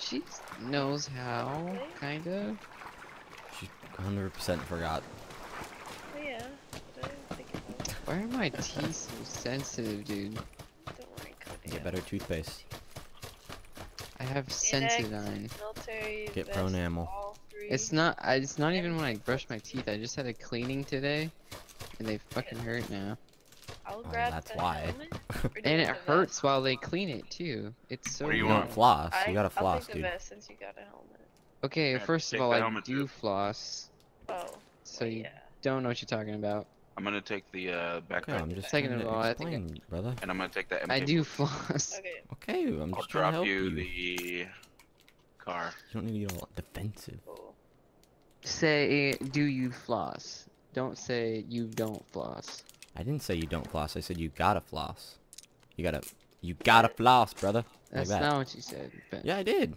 She knows how, kind of. She 100% forgot. Oh yeah. I didn't think about it. Why are my teeth so sensitive, dude? Don't worry, Cody. Get better toothpaste. I have Index, Sensodyne. Get Pronamel. It's not. I, it's not even when I brush my teeth. I just had a cleaning today, and they fucking hurt now. I'll Oh, grab that's why. helmet, or do you And it hurts vest? while they clean it too. It's so. What do you You want? floss. You gotta I'll floss, take the dude. vest since you got a helmet. Okay, Yeah, first of all, I do too. floss, Oh. so well, you yeah. don't know what you're talking about. I'm gonna take the uh, Okay, backpack, I'm just Second trying of to all, I think I- explain, brother. and I'm gonna take that. MK I do floss. Okay. Okay, I'm I'll just trying to drop help you, you. the car. You don't need to get all defensive. Cool. Say, do you floss? Don't say you don't floss. I didn't say you don't floss. I said you gotta floss. You gotta, you gotta floss, brother. Like That's that. not what you said. Ben. Yeah, I did.